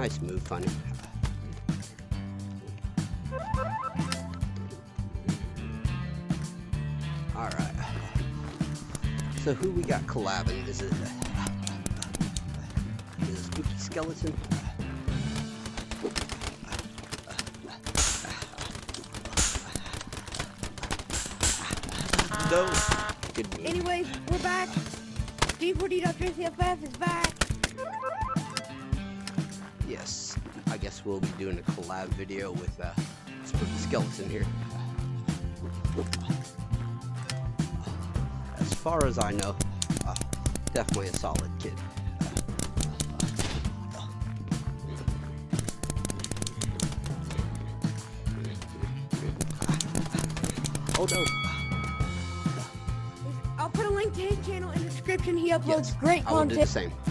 nice move, funny. Alright. So who we got collabing? Is it... Is it Spooky Skeleton? No. Good move. Anyways, we're back. D4D.J3FF is back. Yes, I guess we'll be doing a collab video with uh, Skeleton here. As far as I know, uh, definitely a solid kid. Oh no! I'll put a link to his channel in the description. He uploads Yes, great I will do the content. same.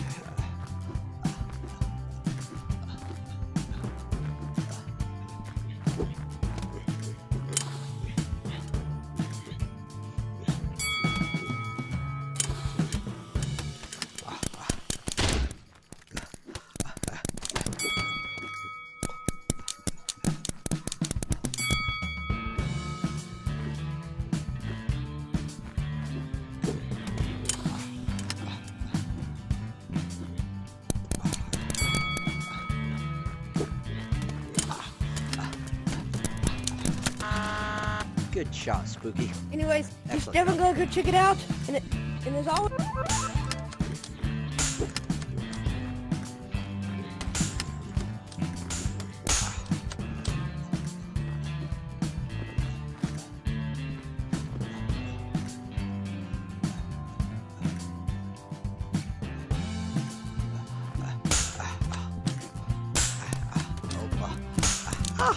Good shot, Spooky. Anyways, just Excellent. definitely go go check it out. And, it, and as always, Uh,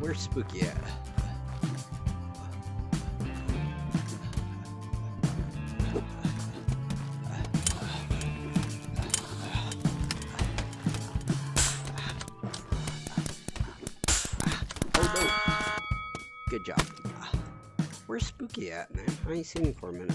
where's Spooky at? Oh no! Good job. Where's Spooky at, man? I ain't seen him for a minute.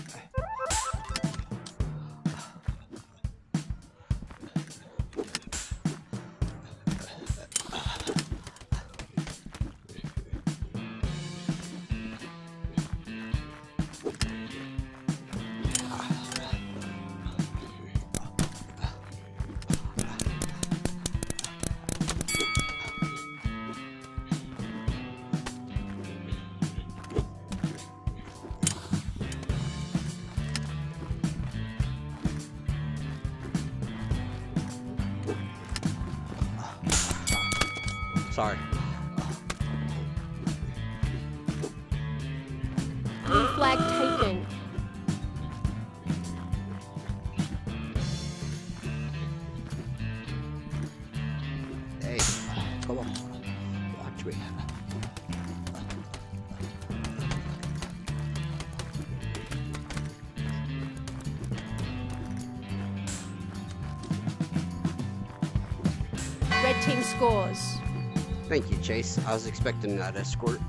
Sorry. Blue flag taken. Hey, come on. Watch me. Red team scores. Thank you, Chase. I was expecting that escort.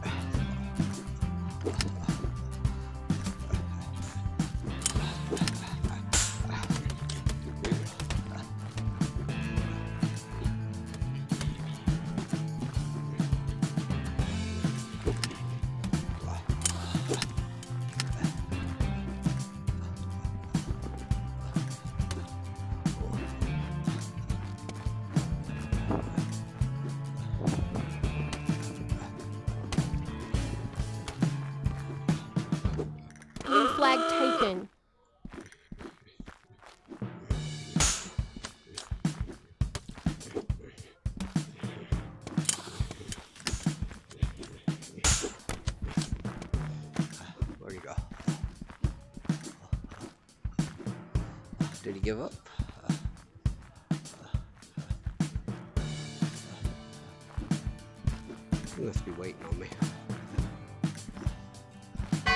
Taken. Where'd he go? Did he give up? He must be waiting on me.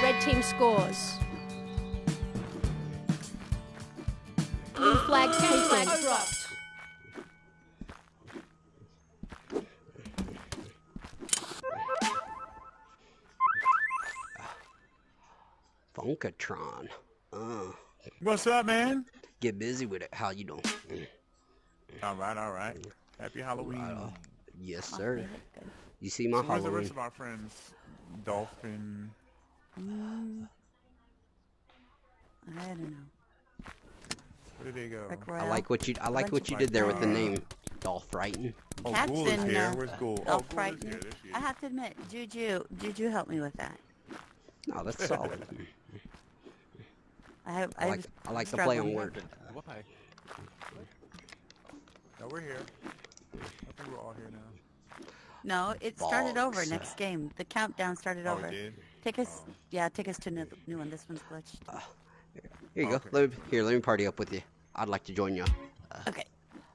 Red team scores. Blue flag taken. Funkatron. Uh, What's up, man? get busy with it. How you doing? All right, all right. Happy Halloween. Right off. Yes, sir. You see my So where's the rest of our friends? Dolphin. Mm, I don't know. Where did they go? Rick I like what you. I like what you did there with the Uh, name, Dolph Frighten. Oh, Cat's Ghoul is here. uh, Where's Ghoul? Oh, Oh, Ghoul is here. There she is. I have to admit, Juju, Juju helped me with that. No, that's solid. I have. I like. I like the play on struggling. word. Why? No, we're here. I think we're all here now. No, it started over next game. The countdown started Oh, over. did? Take us, yeah, take us to new, new one. This one's glitched. Here you go. Let me, here, let me party up with you. I'd like to join you. Okay,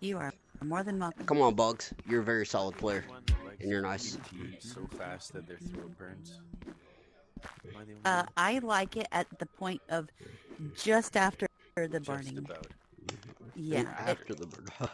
you are more than welcome. Come on, Bugs. You're a very solid player. One that likes And you're nice. so fast that their throat burns. I Uh. I like it at the point of just after the Just burning. about. Yeah, it, After the bird.